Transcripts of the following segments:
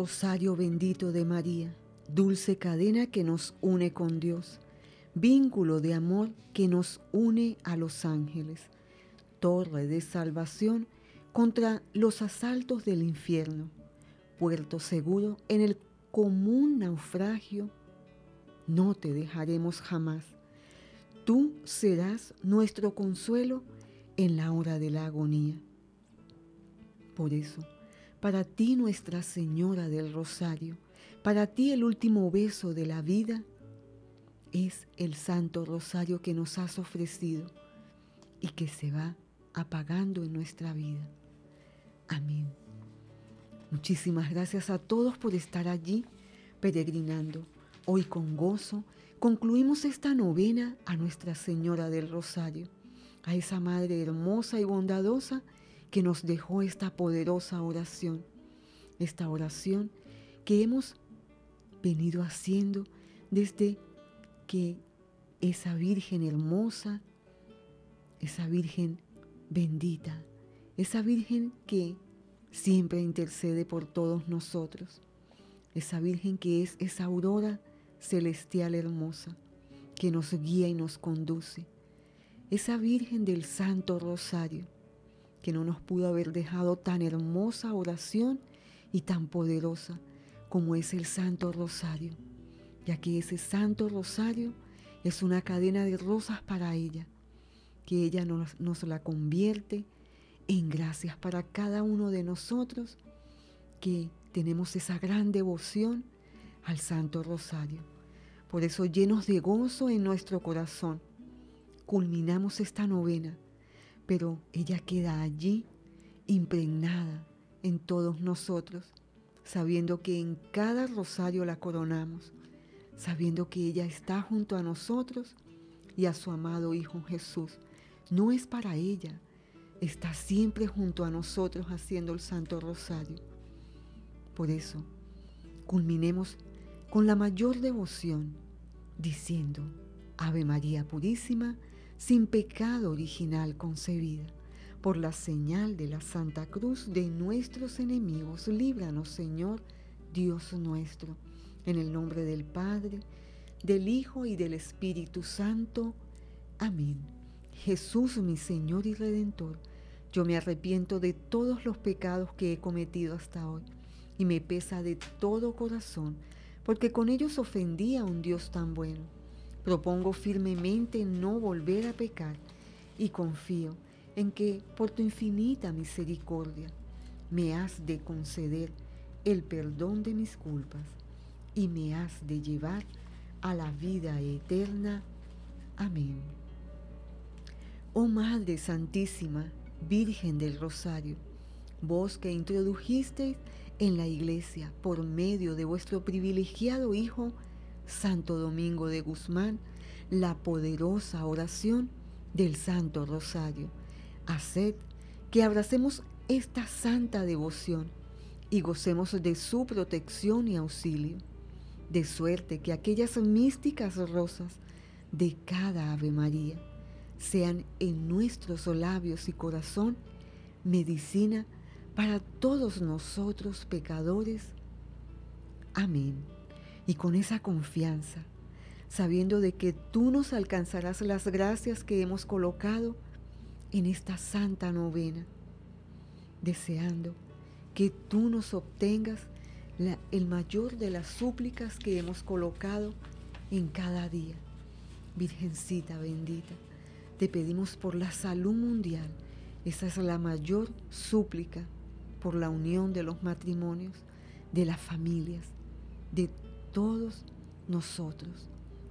rosario bendito de María, dulce cadena que nos une con Dios, vínculo de amor que nos une a los ángeles, torre de salvación contra los asaltos del infierno, puerto seguro en el común naufragio, no te dejaremos jamás. Tú serás nuestro consuelo en la hora de la agonía. Por eso, para ti Nuestra Señora del Rosario, para ti el último beso de la vida es el Santo Rosario que nos has ofrecido y que se va apagando en nuestra vida. Amén. Muchísimas gracias a todos por estar allí peregrinando. Hoy con gozo concluimos esta novena a Nuestra Señora del Rosario, a esa Madre hermosa y bondadosa que nos dejó esta poderosa oración, esta oración que hemos venido haciendo desde que esa Virgen hermosa, esa Virgen bendita, esa Virgen que siempre intercede por todos nosotros, esa Virgen que es esa aurora celestial hermosa, que nos guía y nos conduce, esa Virgen del Santo Rosario, que no nos pudo haber dejado tan hermosa oración y tan poderosa como es el Santo Rosario, ya que ese Santo Rosario es una cadena de rosas para ella, que ella nos, la convierte en gracias para cada uno de nosotros que tenemos esa gran devoción al Santo Rosario. Por eso llenos de gozo en nuestro corazón, culminamos esta novena pero ella queda allí impregnada en todos nosotros, sabiendo que en cada rosario la coronamos, sabiendo que ella está junto a nosotros y a su amado Hijo Jesús. No es para ella, está siempre junto a nosotros haciendo el Santo Rosario. Por eso, culminemos con la mayor devoción, diciendo, Ave María Purísima, sin pecado original concebida. Por la señal de la Santa Cruz de nuestros enemigos, líbranos, Señor, Dios nuestro, en el nombre del Padre, del Hijo y del Espíritu Santo. Amén. Jesús, mi Señor y Redentor, yo me arrepiento de todos los pecados que he cometido hasta hoy y me pesa de todo corazón, porque con ellos ofendí a un Dios tan bueno Propongo firmemente no volver a pecar y confío en que por tu infinita misericordia me has de conceder el perdón de mis culpas y me has de llevar a la vida eterna. Amén. Oh Madre Santísima, Virgen del Rosario, vos que introdujisteis en la iglesia por medio de vuestro privilegiado Hijo, Santo Domingo de Guzmán, la poderosa oración del Santo Rosario. Haced que abracemos esta santa devoción y gocemos de su protección y auxilio, de suerte que aquellas místicas rosas de cada Ave María sean en nuestros labios y corazón medicina para todos nosotros pecadores. Amén y con esa confianza, sabiendo de que tú nos alcanzarás las gracias que hemos colocado en esta santa novena, deseando que tú nos obtengas el mayor de las súplicas que hemos colocado en cada día. Virgencita bendita, te pedimos por la salud mundial. Esa es la mayor súplica por la unión de los matrimonios, de las familias, de todos nosotros,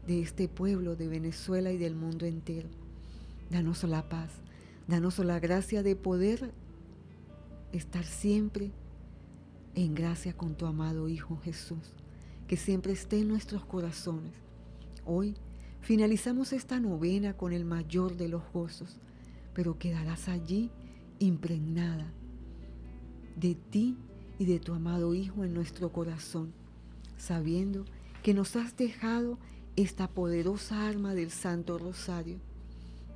de este pueblo de Venezuela y del mundo entero. Danos la paz, danos la gracia de poder estar siempre en gracia con tu amado Hijo Jesús, que siempre esté en nuestros corazones. Hoy finalizamos esta novena con el mayor de los gozos, pero quedarás allí impregnada de ti y de tu amado Hijo en nuestro corazón sabiendo que nos has dejado esta poderosa arma del Santo Rosario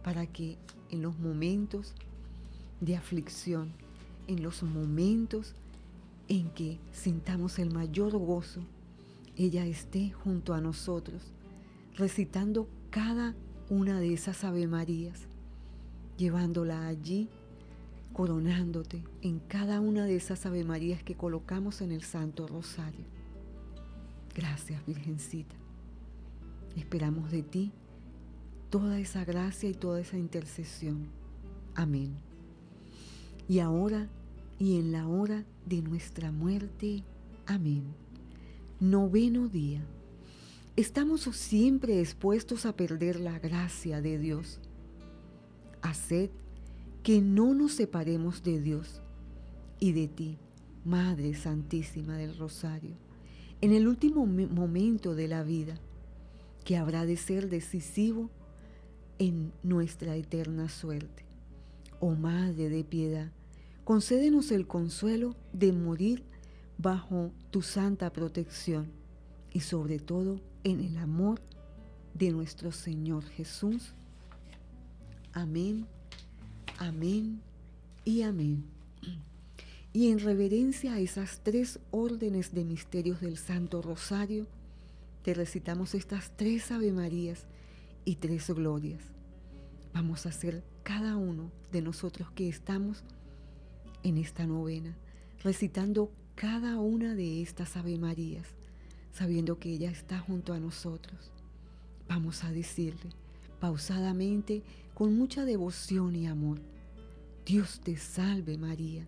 para que en los momentos de aflicción, en los momentos en que sintamos el mayor gozo, ella esté junto a nosotros, recitando cada una de esas Ave Marías, llevándola allí, coronándote en cada una de esas Ave Marías que colocamos en el Santo Rosario. Gracias, Virgencita. Esperamos de ti toda esa gracia y toda esa intercesión. Amén. Y ahora y en la hora de nuestra muerte. Amén. Noveno día. Estamos siempre expuestos a perder la gracia de Dios. Haced que no nos separemos de Dios y de ti, Madre Santísima del Rosario, en el último momento de la vida, que habrá de ser decisivo en nuestra eterna suerte. Oh Madre de piedad, concédenos el consuelo de morir bajo tu santa protección y sobre todo en el amor de nuestro Señor Jesús. Amén, amén y amén. Y en reverencia a esas tres órdenes de misterios del Santo Rosario, te recitamos estas tres Ave Marías y tres glorias. Vamos a hacer cada uno de nosotros que estamos en esta novena, recitando cada una de estas Ave Marías, sabiendo que ella está junto a nosotros. Vamos a decirle pausadamente, con mucha devoción y amor, Dios te salve María,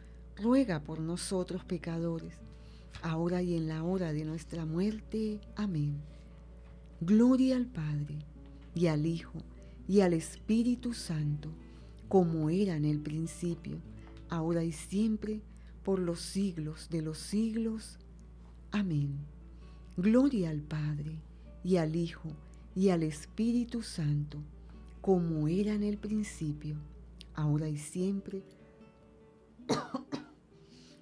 ruega por nosotros pecadores, ahora y en la hora de nuestra muerte. Amén. Gloria al Padre, y al Hijo, y al Espíritu Santo, como era en el principio ahora y siempre, por los siglos de los siglos. Amén. Gloria al Padre, y al Hijo, y al Espíritu Santo, como era en el principio, ahora y siempre,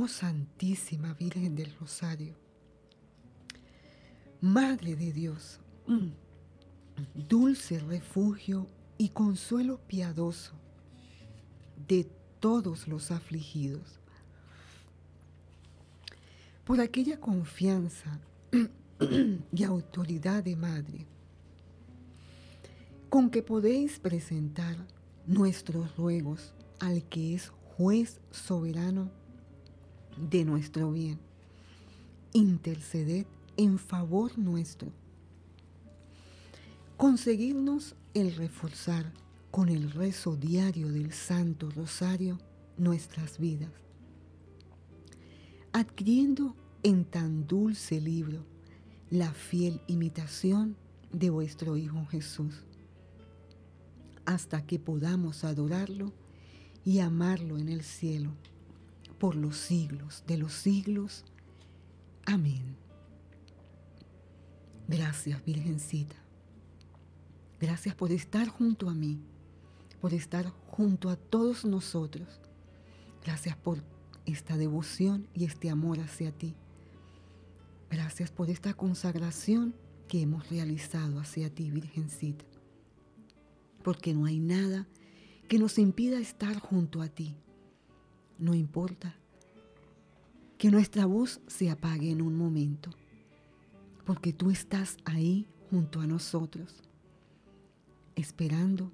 Oh Santísima Virgen del Rosario, Madre de Dios, dulce refugio y consuelo piadoso de todos los afligidos, por aquella confianza y autoridad de Madre con que podéis presentar nuestros ruegos al que es juez soberano de nuestro bien. Interceded en favor nuestro. Conseguirnos el reforzar con el rezo diario del Santo Rosario nuestras vidas, adquiriendo en tan dulce libro la fiel imitación de vuestro Hijo Jesús. hasta que podamos adorarlo y amarlo en el cielo por los siglos de los siglos. Amén. Gracias, Virgencita. Gracias por estar junto a mí, por estar junto a todos nosotros. Gracias por esta devoción y este amor hacia ti. Gracias por esta consagración que hemos realizado hacia ti, Virgencita. Porque no hay nada que nos impida estar junto a ti. No importa que nuestra voz se apague en un momento, porque tú estás ahí junto a nosotros, esperando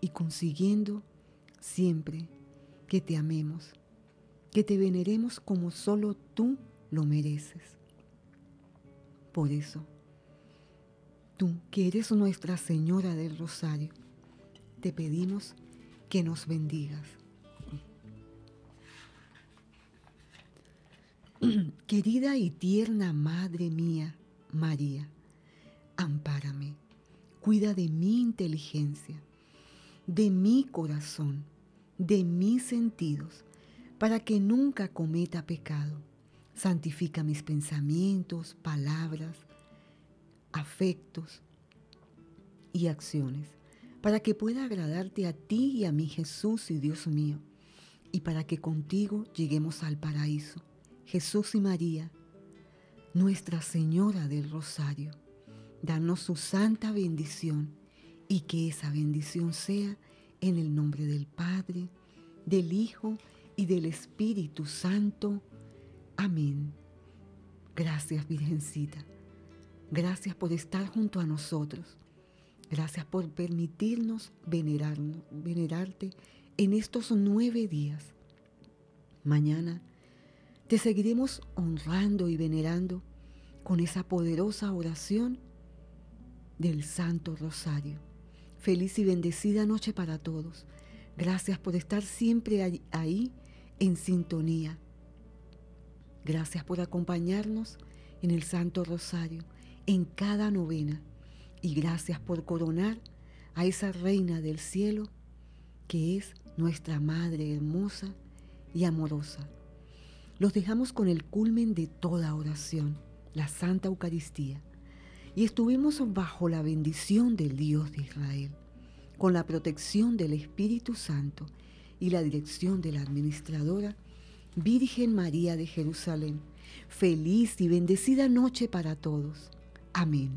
y consiguiendo siempre que te amemos, que te veneremos como solo tú lo mereces. Por eso, tú que eres Nuestra Señora del Rosario, te pedimos que nos bendigas. Querida y tierna Madre mía, María, ampárame, cuida de mi inteligencia, de mi corazón, de mis sentidos, para que nunca cometa pecado. Santifica mis pensamientos, palabras, afectos y acciones, para que pueda agradarte a ti y a mi Jesús y Dios mío, y para que contigo lleguemos al paraíso. Jesús y María, Nuestra Señora del Rosario, danos su santa bendición y que esa bendición sea en el nombre del Padre, del Hijo y del Espíritu Santo. Amén. Gracias Virgencita. Gracias por estar junto a nosotros. Gracias por permitirnos venerarnos, venerarte en estos nueve días. Mañana te seguiremos honrando y venerando con esa poderosa oración del Santo Rosario. Feliz y bendecida noche para todos. Gracias por estar siempre ahí en sintonía. Gracias por acompañarnos en el Santo Rosario, en cada novena. Y gracias por coronar a esa Reina del Cielo que es nuestra Madre hermosa y amorosa. Los dejamos con el culmen de toda oración, la Santa Eucaristía y estuvimos bajo la bendición del Dios de Israel, con la protección del Espíritu Santo y la dirección de la administradora Virgen María de Jerusalén. Feliz y bendecida noche para todos. Amén.